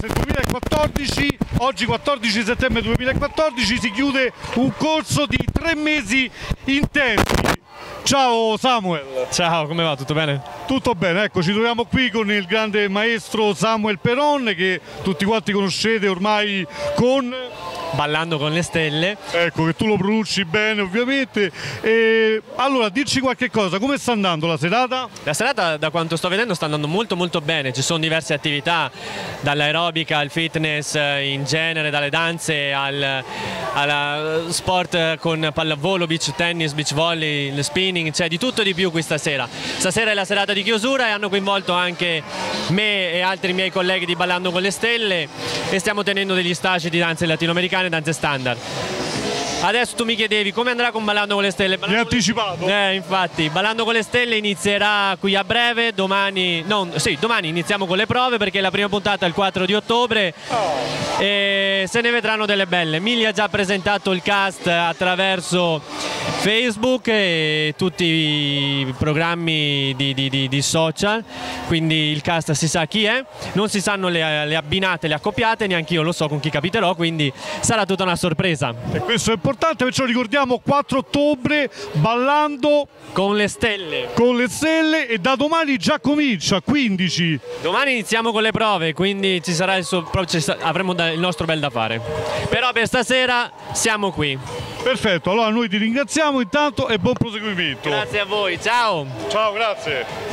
fitness 2014, oggi 14 settembre 2014 si chiude un corso di tre mesi intensi. Ciao Samuel. Ciao, come va? Tutto bene? Tutto bene, ecco ci troviamo qui con il grande maestro Samuel Peron che tutti quanti conoscete ormai con Ballando con le stelle. Ecco che tu lo pronunci bene ovviamente. E, allora, dirci qualche cosa, come sta andando la serata? La serata da quanto sto vedendo sta andando molto molto bene, ci sono diverse attività, dall'aerobica al fitness eh, in genere, dalle danze al, al sport con pallavolo, beach tennis, beach volley, il spinning, c'è di tutto e di più questa sera. Stasera è la serata di chiusura e hanno coinvolto anche me e altri miei colleghi di Ballando con le Stelle e stiamo tenendo degli stage di danze latinoamericane americane standard. Adesso tu mi chiedevi come andrà con Ballando con le Stelle. Mi hai anticipato? Eh, infatti, Ballando con le Stelle inizierà qui a breve, domani, no, sì, domani iniziamo con le prove perché la prima puntata è il 4 di ottobre oh. e se ne vedranno delle belle. Mili ha già presentato il cast attraverso Facebook e tutti i programmi di, di, di, di, social, quindi il cast si sa chi è, non si sanno le, le abbinate, le accoppiate, neanche io lo so con chi capiterò, quindi sarà tutta una sorpresa. E questo è importante, perciò ricordiamo 4 ottobre ballando con le stelle. Con le stelle e da domani già comincia, 15. Domani iniziamo con le prove, quindi ci sarà il suo, avremo il nostro bel da fare. Però per stasera siamo qui. Perfetto, allora noi ti ringraziamo intanto e buon proseguimento. Grazie a voi, ciao. Ciao, grazie.